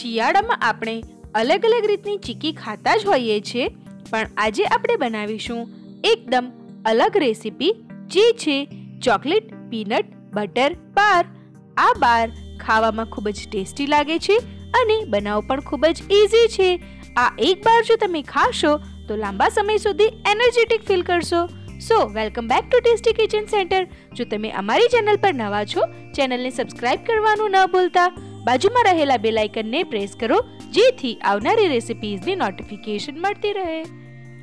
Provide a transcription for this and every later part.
શિયાળામાં આપણે અલગ અલગ રીતની ચીકી ખાતા જ હોઈએ છીએ, પણ આજે આપણે બનાવીશું એકદમ અલગ રેસીપી, જે છે ચોકલેટ, પીનટ, બટર, બાર. આ બાર ખાવામાં ખૂબ જ ટેસ્ટી લાગે છે અને બનાવ પણ ખૂબ જ ઇઝી છે. આ એક બાર જો તમે ખાશો, તો લાંબા સમય સુધી એનર્જેટિક ફીલ કરશો. So, welcome back to tasty kitchen center. જો તમે અમારી ચેનલ પર નવા છો, ચેનલને સબસ્ક્રાઇબ કરવાનું ન ભૂલતા. બાજુમાં રહેલા બેલ આઇકનને પ્રેસ કરો, જેથી આવનારી રેસિપીઝની નોટિફિકેશન મળતી રહે.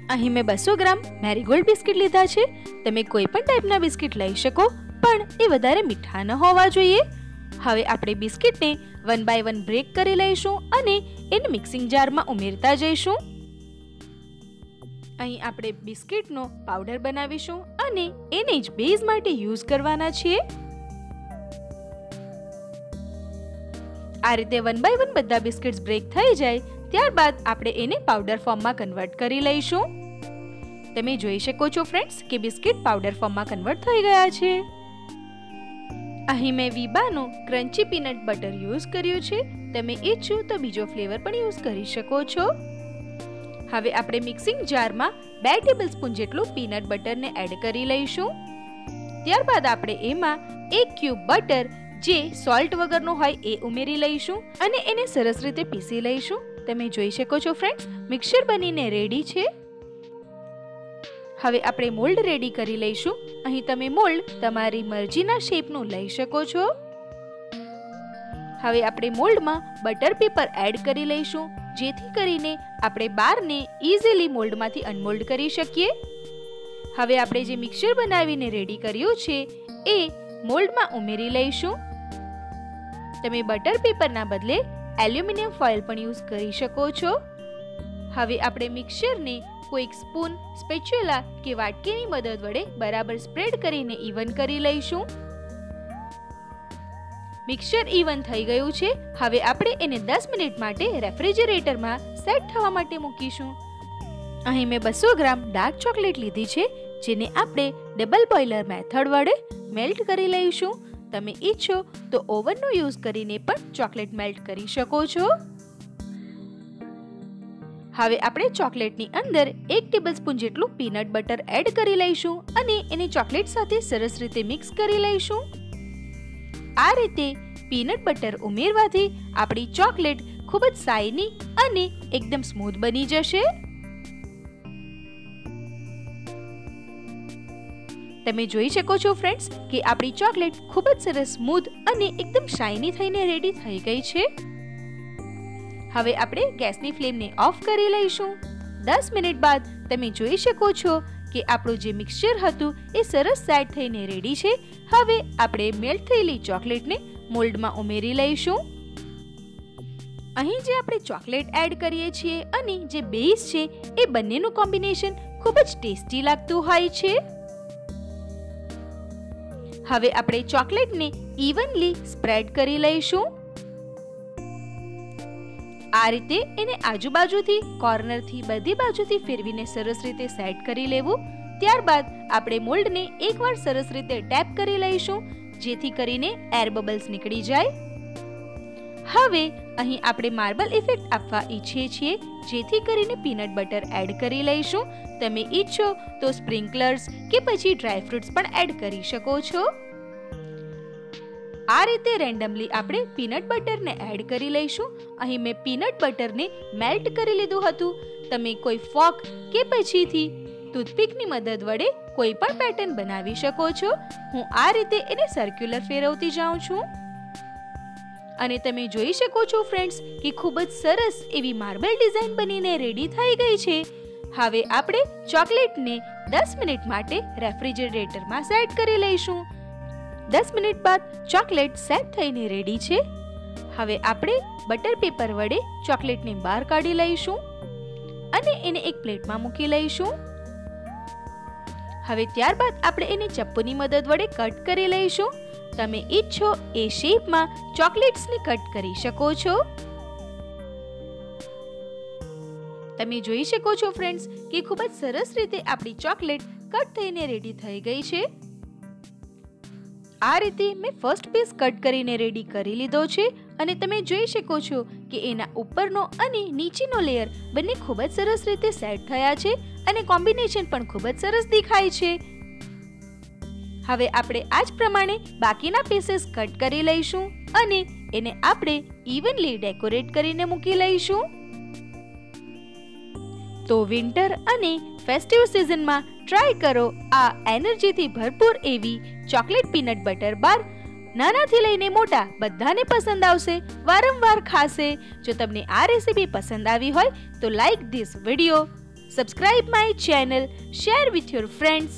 અહીં મેં બસો ગ્રામ મેરીગોલ્ડ બિસ્કિટ લીધા છે. તમે કોઈ પણ ટાઈપના બિસ્કિટ લઈ શકો, પણ એ વધારે મીઠા ન હોવા જોઈએ. હવે આપણે બિસ્કિટને વન બાય વન બ્રેક કરી લઈશું અને એને મિક્સિંગ જારમાં ઉમેરતા જઈશું. અહીં આપણે બિસ્કિટનો પાવડર બનાવીશું અને એને જ બેઝ માટે યુઝ કરવાના છીએ. આ રીતે વન બાય વન બધા બિસ્કિટ્સ બ્રેક થઈ જાય, ત્યારબાદ આપણે એને પાવડર ફોર્મમાં કન્વર્ટ કરી લઈશું. તમે જોઈ શકો છો ફ્રેન્ડ્સ કે બિસ્કિટ પાવડર ફોર્મમાં કન્વર્ટ થઈ ગયા છે. અહીં મેં વીબાનો ક્રન્ચી પીનટ બટર યુઝ કર્યું છે. તમે ઈચ્છો તો બીજો ફ્લેવર પણ યુઝ કરી શકો છો. હવે આપણે મિક્સિંગ જારમાં બે ટેબલ સ્પૂન જેટલું પીનટ બટરને એડ કરી લઈશું. ત્યારબાદ આપણે એમાં એક ક્યુબ બટર જે સોલ્ટ વગરનો હોય એ ઉમેરી લઈશું અને એને સરસ રીતે પીસી લઈશું. તમે જોઈ શકો છો ફ્રેન્ડ્સ મિક્સર બનીને રેડી છે. હવે આપણે મોલ્ડ રેડી કરી લઈશું. અહીં તમે મોલ્ડ તમારી મરજીના શેપનું લઈ શકો છો. હવે આપણે મોલ્ડમાં બટર પેપર એડ કરી લઈશું, જેથી કરીને આપણે બારને ઇઝીલી મોલ્ડમાંથી અનમોલ્ડ કરી શકીએ. હવે આપણે જે મિક્સર બનાવીને રેડી કર્યું છે, એ મોલ્ડમાં ઉમેરી લઈશું. તમે બટર પેપરના બદલે એલ્યુમિનિયમ ફોઇલ પણ યુઝ કરી શકો છો. હવે આપણે મિક્સરને કોઈક સ્પૂન સ્પેચ્યુલા કે વાટકીની મદદ વડે બરાબર સ્પ્રેડ કરીને ઇવન કરી લઈશું. મિક્સર ઇવન થઈ ગયું છે. હવે આપણે એને દસ મિનિટ માટે રેફ્રિજરેટરમાં સેટ થવા માટે મૂકીશું. અહીં મેં બસો ગ્રામ ડાર્ક ચોકલેટ લીધી છે, જેને આપણે ડબલ બોઇલર મેથડ વડે મેલ્ટ કરી લઈશું. તમે ઈચ્છો તો ઓવનનો યુઝ કરીને પણ ચોકલેટ મેલ્ટ કરી શકો છો. હવે આપણે ચોકલેટની અંદર એક ટેબલ સ્પૂન જેટલું પીનટ બટર એડ કરી લઈશું અને એને ચોકલેટ સાથે સરસ રીતે મિક્સ કરી લઈશું. આ રીતે પીનટ બટર ઉમેરવાથી આપણી ચોકલેટ ખૂબ જ સાઈની અને એકદમ સ્મૂથ બની જશે. તમે જોઈ શકો છો ફ્રેન્ડ્સ કે આપણી ચોકલેટ ખૂબ જ સરસ સ્મૂથ અને એકદમ શાઇની થઈને રેડી થઈ ગઈ છે. હવે આપણે ગેસની ફ્લેમને ઓફ કરી લઈશું. દસ મિનિટ બાદ તમે જોઈ શકો છો કે આપણું જે મિક્સચર હતું એ સરસ સેટ થઈને રેડી છે. હવે આપણે મેલ્ટ થયેલી ચોકલેટને મોલ્ડમાં ઉમેરી લઈશું. અહીં જે આપણે ચોકલેટ એડ કરીએ છીએ અને જે બેઝ છે એ બંનેનું કોમ્બિનેશન ખૂબ જ ટેસ્ટી લાગતું હોય છે. હવે આપણે ચોકલેટને ઇવનલી સ્પ્રેડ કરી લઈશું. આ રીતે એને આજુબાજુથી, કોર્નરથી બધી બાજુથી ફેરવીને સરસ રીતે સેટ કરી લેવું. ત્યારબાદ આપણે મોલ્ડને એકવાર સરસ રીતે ટેપ કરી લઈશું, જેથી કરીને એર બબલ્સ નીકળી જાય. હવે અહીં આપણે માર્બલ ઇફેક્ટ આપવા ઈચ્છીએ છીએ, જેથી કરીને પીનટ બટર એડ કરી લઈશું. તમે ઈચ્છો તો સ્પ્રિંકલર્સ કે પછી ડ્રાય ફ્રૂટ્સ પણ એડ કરી શકો છો. આ રીતે રેન્ડમલી આપણે પીનટ બટરને એડ કરી લઈશું. અહીં મેં પીનટ બટરને મેલ્ટ કરી લીધું હતું. તમે કોઈ ફોક કે પછીથી ટૂથપીકની મદદ વડે કોઈ પણ પેટર્ન બનાવી શકો છો. હું આ રીતે એને સર્ક્યુલર ફેરવતી જાઉં છું. અને તમે જોઈ શકો છો ફ્રેન્ડ્સ કે ખૂબ જ સરસ એવી માર્બલ ડિઝાઇન બનીને રેડી થઈ ગઈ છે. હવે આપણે ચોકલેટને દસ મિનિટ માટે રેફ્રિજરેટરમાં સેટ કરી લઈશું. દસ મિનિટ બાદ ચોકલેટ સેટ થઈને રેડી છે. હવે આપણે બટર પેપર વડે ચોકલેટને બહાર કાઢી લઈશું અને એને એક પ્લેટમાં મૂકી લઈશું. હવે ત્યારબાદ આપણે એને ચપ્પુની મદદ વડે કટ કરી લઈશું. તમે ઈચ્છો એ શેપમાં ચોકલેટ્સને કટ કરી શકો છો. તમે જોઈ શકો છો ફ્રેન્ડ્સ કે ખૂબ જ સરસ રીતે આપણી ચોકલેટ કટ થઈને રેડી થઈ ગઈ છે. આ રીતે મેં ફર્સ્ટ પીસ કટ કરીને રેડી કરી લીધો છે અને તમે જોઈ શકો છો કે એના ઉપરનો અને નીચેનો લેયર બંને ખૂબ જ સરસ રીતે સેટ થયા છે અને કોમ્બિનેશન પણ ખૂબ જ સરસ દેખાય છે. હવે આપણે આ જ પ્રમાણે બાકીના પીસીસ કટ કરી લઈશું અને એને આપણે ઇવનલી ડેકોરેટ કરીને મૂકી લઈશું. તો વિન્ટર અને ફેસ્ટિવ સિઝનમાં ટ્રાય કરો આ એનર્જીથી ભરપૂર એવી ચોકલેટ પીનટ બટર બાર નાનાથી લઈને મોટા બધાને પસંદ આવશે, વારંવાર ખાશે. જો તમને આ રેસીપી પસંદ આવી હોય તો like this video subscribe my channel share with your friends